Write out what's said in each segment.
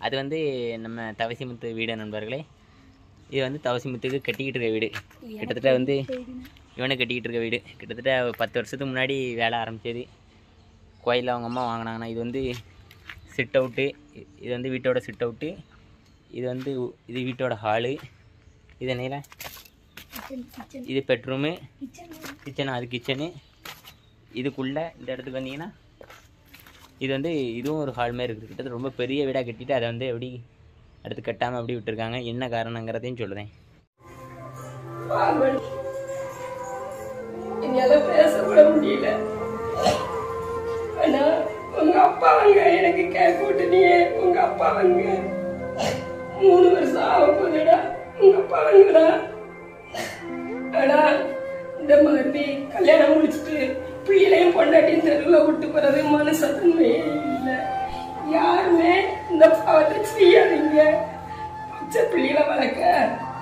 அது வந்து நம்ம தவசிமுத்து வீடு நண்பர்களே இது வந்து தவசிமுத்துக்கு கட்டிக்கிட்டு இருக்க வீடு. கிட்டத்தட்ட வந்து இவனை கட்டிக்கிட்டு இருக்க வீடு. கிட்டத்தட்ட பத்து வருஷத்துக்கு முன்னாடி வேலை ஆரம்பித்தது கோயிலில் அவங்க அம்மா வாங்கினாங்கன்னா இது வந்து சிட் அவுட்டு இது வந்து வீட்டோட சிட் அவுட்டு இது வந்து இது வீட்டோட ஹாலு இது என்ன இது பெட்ரூமு கிச்சன் அது கிச்சனு இதுக்குள்ளே இந்த இடத்துக்கு வந்தீங்கன்னா இது வந்து இதுவும் ஒரு ஹால் மாதிரி இருக்குது. கிட்டத்தட்ட ரொம்ப பெரிய வீடாக கட்டிட்டு அதை வந்து எப்படி அடுத்து கட்டாமல் அப்படி விட்டுருக்காங்க என்ன காரணங்கிறதையும் சொல்லுதேன் பாவன் என்னால முடியல. ஆனா உங்க அப்பா அவங்க எனக்கு கே விட்டுனியே உங்க அப்பா அவங்க மூணு வருஷம் ஆக போதுடா உங்க அப்பா அவங்கடா ஆனா இந்த மாதிரி கல்யாணம் முடிச்சுட்டு பிள்ளையும் பொண்டாட்டியும் தெருவில் விட்டு போறது மனசத்தன்மையே இல்லை. யாருமே இந்த பாவத்தை செய்யாதீங்க. பச்சை பிள்ளைகளை வளர்க்க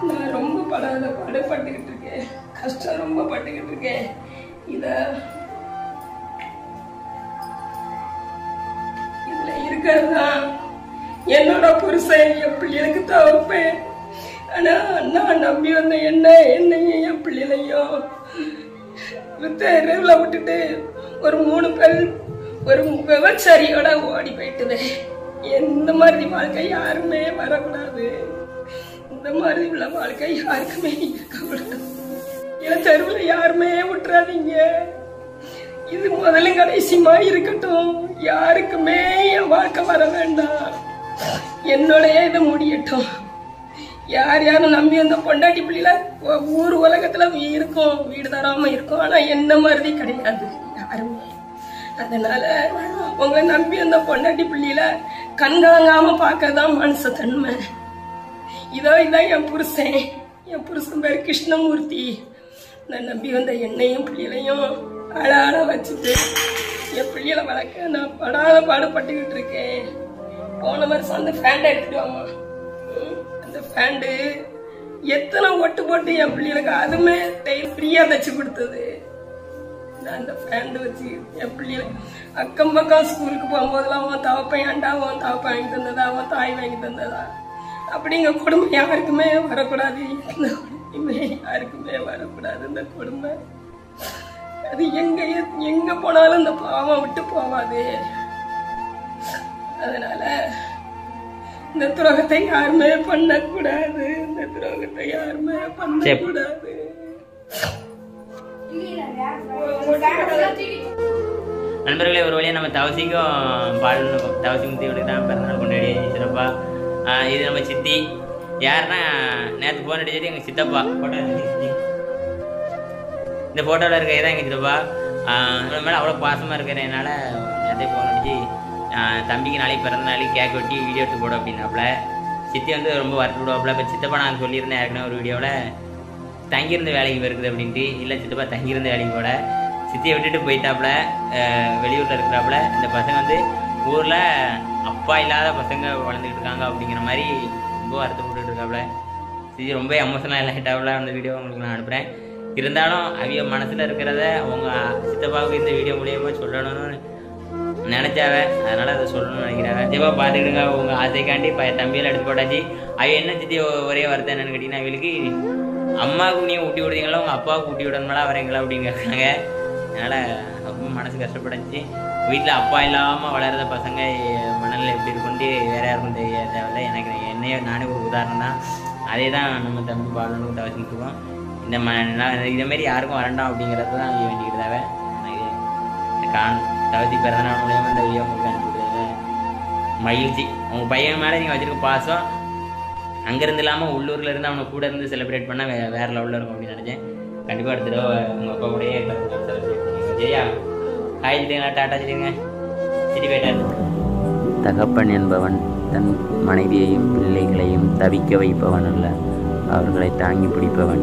நான் ரொம்ப படாத படப்பட்டுக்கிட்டு இருக்கேன். கஷ்டம் ரொம்ப பட்டுக்கிட்டு இருக்கேன். இத இதுல இருக்கிறதுதான் என்னோட புருஷன் என் பிள்ளைகளுக்கு தவிர்ப்பேன் ஆனா நான் நம்பி வந்த என்ன என்னையும் என் பிள்ளைகளையும் தெருவில் விட்டுட்டு ஒரு மூணு பேர் ஒரு விவசாரியோட ஓடி போயிட்டுது. எந்த மாதிரி வாழ்க்கை யாருமே வரக்கூடாது. இந்த மாதிரி உள்ள வாழ்க்கை யாருக்குமே இருக்கக்கூடாது. தெருவில் யாருமே விட்டுறாதீங்க இது முதலும் கடைசியுமா இருக்கட்டும். யாருக்குமே என் வாழ்க்கை வர வேண்டாம். என்னோடய இது முடியட்டும். யார் யாரும் நம்பி வந்த பொண்டாட்டி பிள்ளைல ஊர் உலகத்துல இருக்கும் வீடு தராம இருக்கும். ஆனா என்ன மாதிரி கிடையாது. யாருமே அதனால உங்களை நம்பி வந்த பொண்டாட்டி பிள்ளையில கண்கலங்காம பார்க்கதான் மனசு தன்மை. இதோ இதான் என் புருஷன். என் புருஷன் பேர் கிருஷ்ணமூர்த்தி. நான் நம்பி வந்த என்னையும் பிள்ளைகளையும் அழ அழ வச்சுட்டு என் பிள்ளைகளை வளர்க்க நான் படாத பாடுபட்டுக்கிட்டு இருக்கேன். போன வருஷம் அந்த ஃபேண்டை எடுத்துட்டு வாமா அந்த ஃபேண்டு எத்தனை ஒட்டு போட்டு என் பிள்ளைகளுக்கு அதுமே டெய்லி ஃப்ரீயாக தைச்சு கொடுத்தது. நான் அந்த ஃபேண்டு வச்சு என் பிள்ளைகளை அக்கம் பக்கம் ஸ்கூலுக்கு போகும்போதெல்லாம் அவன் தவப்பை ஏன்டா அவன் தவப்பை வாங்கி தந்ததா? அவன் தாய் வாங்கி தந்ததா? அப்படிங்க கொடுமை யாருக்குமே வரக்கூடாது. இந்த யாருக்குமே வரக்கூடாது. இந்த கொடுமை அது எங்க எங்க போனாலும் இந்த பாவம் விட்டு போவாது அதனால இந்த துரோகத்தை யாருமே பண்ணக்கூடாது? இந்த துரோகத்தை யாருமே பண்ணக்கூடாது? நண்பர்களே ஒரு வழியாக நம்ம தவசிக்கும் பாடணும் தவசி முத்தியோடு தான் பிறந்தநாள் கொண்டாடி சிறப்பாக இது நம்ம சித்தி. யாருன்னா நேற்று ஃபோன் அடிச்சது எங்கள் சித்தப்பா. ஃபோட்டோ இந்த ஃபோட்டோவில் இருக்க இதான் எங்கள் சித்தப்பா. மேலே அவ்வளோ பாசமாக இருக்கிற என்னால் நேற்றே ஃபோன் அடிச்சு தம்பிக்கு நாளைக்கு பிறந்த நாளைக்கு கேக் வெட்டி வீடியோ எடுத்து போட அப்படின்னாப்புல. சித்தி வந்து ரொம்ப வருத்தப்படுவாப்புல இப்போ சித்தப்பா நான் சொல்லியிருந்தேன் ஏற்கனவே ஒரு வீடியோவில் தங்கியிருந்த வேலைக்கு போயிருக்குது அப்படின்ட்டு. இல்லை சித்தப்பா தங்கியிருந்த வேலைக்கு போல சித்தியை விட்டுட்டு போயிட்டாப்புல. வெளியூரில் இருக்கிறாப்புல. இந்த பசங்க வந்து ஊரில் அப்பா இல்லாத பசங்க வளர்ந்துக்கிட்டு இருக்காங்க அப்படிங்கிற மாதிரி ரொம்ப வருத்தப்பட்டுட்டு இருக்காப்புல. சித்தி ரொம்ப எமோஷனல் ஆகிட்டாப்புல அந்த வீடியோ உங்களுக்கு நான் அனுப்புகிறேன் இருந்தாலும் அவிய மனசில் இருக்கிறத அவங்க சித்தப்பாவுக்கு இந்த வீடியோ மூலியமாக சொல்லணும்னு நினைச்சாவ அதனால அதை சொல்லணும்னு நினைக்கிறாங்க சிவா பார்த்துக்கிடுங்க உங்க ஆசைக்காண்டி இப்போ தம்பியெல்லாம் எடுத்து போட்டாச்சு. அது என்ன சித்தி ஒரே வார்த்தை என்னன்னு கேட்டீங்கன்னா அவளுக்கு அம்மாவுக்கு நீ ஊட்டி விடுறீங்களா உங்க அப்பாவுக்கு ஊட்டி விடணுமாடா வரீங்களா அப்படின்னு கேட்குறாங்க அதனால ரொம்ப மனசு கஷ்டப்பட்டுச்சு. வீட்டில் அப்பா இல்லாமல் வளர்ற பசங்க மணலில் எப்படி இருக்குன்ட்டு வேற யாருக்கும் தெரிய தேவையில்ல. எனக்கு என்னையே நானே ஒரு உதாரணம் தான். அதே தான் நம்ம தம்பி பாடணும் தவசிக்கிட்டுருக்கோம் இந்த ம நான் மாதிரி யாருக்கும் வரண்டாம் அப்படிங்கிறது தான் வேண்டிக்கிட்டு தேவை காண் தகுதி பிறந்தநாள் மூலியமாக இந்த வீடியோ உங்களுக்கு அனுப்பிவிடுறது மகிழ்ச்சி உங்கள் பையன் மேலே நீங்கள் வச்சிருக்க பாசம் அங்கேருந்து இல்லாமல் உள்ளூரில் இருந்து அவனை கூட இருந்து செலிப்ரேட் பண்ணால் வே வேறு லெவலில் இருக்கும் அப்படின்னு நினச்சேன். கண்டிப்பாக அடுத்த தடவை உங்கள் அப்பா கூடயே சரியா? ஹாய் சொல்லிடுங்க டாட்டா சொல்லிடுங்க சரி போயிட்டார். தகப்பன் என்பவன் தன் மனைவியையும் பிள்ளைகளையும் தவிக்க வைப்பவன் அல்ல அவர்களை தாங்கி பிடிப்பவன்.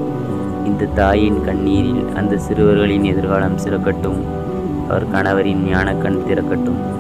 இந்த தாயின் கண்ணீரில் அந்த சிறுவர்களின் எதிர்காலம் சிறக்கட்டும். அவர் கணவரின் ஞானக்கண் திறக்கட்டும்.